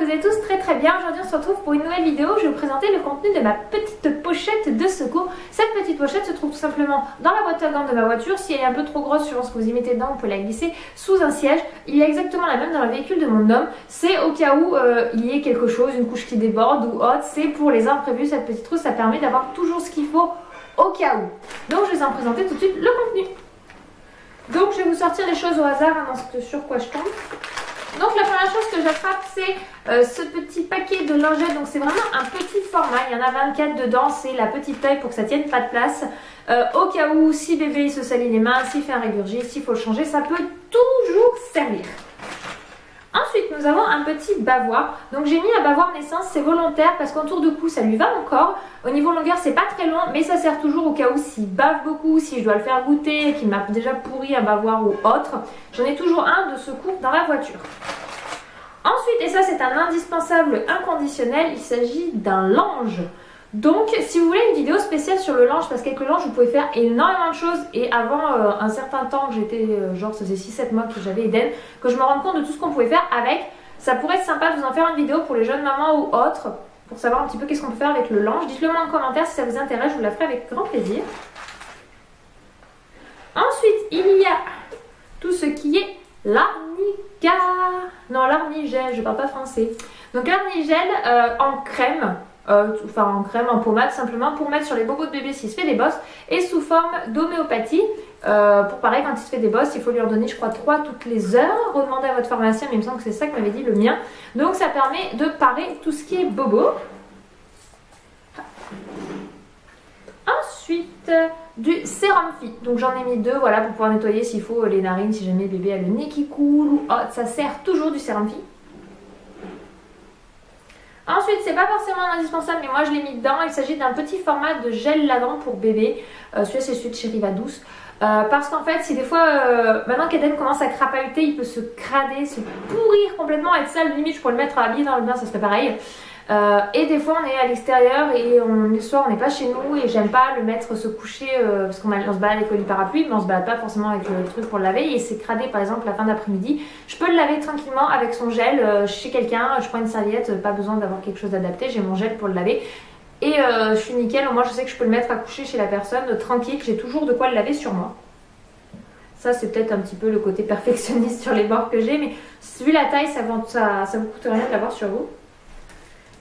vous allez tous très très bien. Aujourd'hui on se retrouve pour une nouvelle vidéo. Je vais vous présenter le contenu de ma petite pochette de secours. Cette petite pochette se trouve tout simplement dans la boîte à gants de ma voiture. Si elle est un peu trop grosse suivant ce que vous y mettez dedans, vous pouvez la glisser sous un siège. Il y a exactement la même dans le véhicule de mon homme. C'est au cas où euh, il y ait quelque chose, une couche qui déborde ou autre. C'est pour les imprévus. Cette petite trousse, ça permet d'avoir toujours ce qu'il faut au cas où. Donc je vais vous en présenter tout de suite le contenu. Donc je vais vous sortir les choses au hasard, hein, sur quoi je tombe. Donc la première chose que j'attrape c'est euh, ce petit paquet de lingettes. Donc c'est vraiment un petit format, il y en a 24 dedans, c'est la petite taille pour que ça tienne pas de place. Euh, au cas où si bébé il se salit les mains, s'il fait un régurgit, s'il faut le changer, ça peut toujours servir. Ensuite, nous avons un petit bavoir. Donc j'ai mis un bavoir naissance, c'est volontaire parce qu'en tour de cou, ça lui va encore. Au niveau longueur, c'est pas très long, mais ça sert toujours au cas où s'il bave beaucoup, si je dois le faire goûter, qu'il m'a déjà pourri un bavoir ou autre. J'en ai toujours un de secours dans la voiture. Ensuite, et ça c'est un indispensable inconditionnel, il s'agit d'un linge. Donc, si vous voulez une vidéo spéciale sur le linge, parce qu'avec le linge, vous pouvez faire énormément de choses. Et avant euh, un certain temps que j'étais, euh, genre, ça faisait 6-7 mois que j'avais Eden, que je me rends compte de tout ce qu'on pouvait faire avec, ça pourrait être sympa de vous en faire une vidéo pour les jeunes mamans ou autres, pour savoir un petit peu qu'est-ce qu'on peut faire avec le linge. Dites-le moi en commentaire si ça vous intéresse, je vous la ferai avec grand plaisir. Ensuite, il y a tout ce qui est l'arnica. Non, l'arnigel, je parle pas français. Donc l'arnigel euh, en crème. Euh, enfin en crème, en pommade simplement pour mettre sur les bobos de bébé s'il se fait des bosses et sous forme d'homéopathie. Euh, pour pareil, quand il se fait des bosses, il faut lui en donner, je crois, 3 toutes les heures. Redemandez à votre pharmacien, mais il me semble que c'est ça que m'avait dit le mien. Donc ça permet de parer tout ce qui est bobo. Ensuite, du sérum fit. Donc j'en ai mis deux, voilà, pour pouvoir nettoyer s'il faut les narines, si jamais bébé a le nez qui coule ou ça sert toujours du sérum fit. C'est pas forcément indispensable, mais moi je l'ai mis dedans. Il s'agit d'un petit format de gel lavant pour bébé. Euh, celui-là, c'est celui de chez Riva Douce. Euh, parce qu'en fait, si des fois, euh, maintenant qu'Eden commence à crapahuter, il peut se crader, se pourrir complètement, être sale. Limite, je pourrais le mettre à habiller dans le bain, ça serait pareil. Euh, et des fois on est à l'extérieur et on, le soir on n'est pas chez nous et j'aime pas le mettre se coucher euh, parce qu'on se balade avec le parapluie mais on se balade pas forcément avec le truc pour le laver et c'est cradé par exemple la fin d'après-midi. Je peux le laver tranquillement avec son gel euh, chez quelqu'un, je prends une serviette, pas besoin d'avoir quelque chose d'adapté, j'ai mon gel pour le laver. Et je suis nickel, au moins je sais que je peux le mettre à coucher chez la personne tranquille, j'ai toujours de quoi le laver sur moi. Ça, c'est peut-être un petit peu le côté perfectionniste sur les bords que j'ai, mais vu la taille, ça, ça, ça vous coûte rien de l'avoir sur vous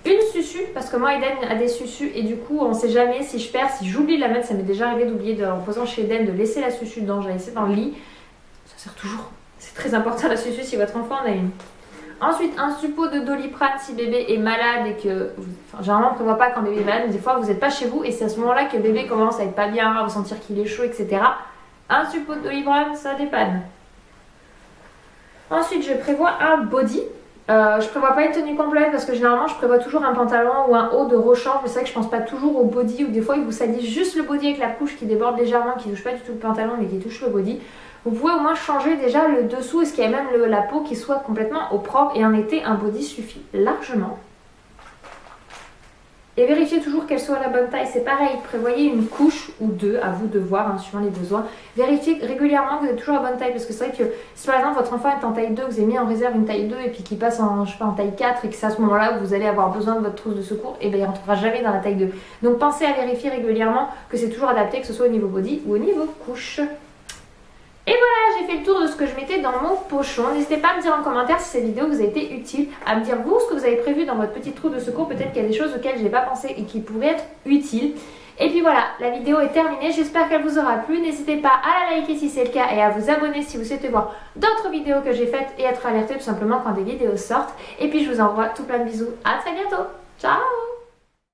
une susu parce que moi Eden a des susus et du coup on sait jamais si je perds, si j'oublie de la mettre, ça m'est déjà arrivé d'oublier en posant chez Eden de laisser la susu dedans, j'ai laissé dans le lit, ça sert toujours, c'est très important la susu si votre enfant en a une. Ensuite un suppôt de doliprane si bébé est malade et que, enfin, généralement on ne prévoit pas quand bébé est malade, mais des fois vous n'êtes pas chez vous et c'est à ce moment là que bébé commence à être pas bien, à ressentir qu'il est chaud, etc. Un suppôt de doliprane ça dépanne. Ensuite je prévois un body euh, je prévois pas une tenue complète parce que généralement je prévois toujours un pantalon ou un haut de rechange mais c'est vrai que je pense pas toujours au body ou des fois il vous salisse juste le body avec la couche qui déborde légèrement, qui touche pas du tout le pantalon mais qui touche le body. Vous pouvez au moins changer déjà le dessous, est-ce qu'il y a même la peau qui soit complètement au propre? Et en été un body suffit largement. Et vérifiez toujours qu'elle soit à la bonne taille. C'est pareil, prévoyez une couche ou deux, à vous de voir, hein, suivant les besoins. Vérifiez régulièrement que vous êtes toujours à la bonne taille. Parce que c'est vrai que si par exemple votre enfant est en taille 2, vous avez mis en réserve une taille 2 et puis qu'il passe en, je en taille 4 et que c'est à ce moment-là que vous allez avoir besoin de votre trousse de secours, et eh bien il ne rentrera jamais dans la taille 2. Donc pensez à vérifier régulièrement que c'est toujours adapté, que ce soit au niveau body ou au niveau couche. Et voilà, j'ai fait le tour de ce que je mettais dans mon pochon. N'hésitez pas à me dire en commentaire si cette vidéo vous a été utile, à me dire vous ce que vous avez prévu dans votre petite trou de secours. Peut-être qu'il y a des choses auxquelles je n'ai pas pensé et qui pourraient être utiles. Et puis voilà, la vidéo est terminée. J'espère qu'elle vous aura plu. N'hésitez pas à la liker si c'est le cas et à vous abonner si vous souhaitez voir d'autres vidéos que j'ai faites et être alerté tout simplement quand des vidéos sortent. Et puis je vous envoie tout plein de bisous. À très bientôt. Ciao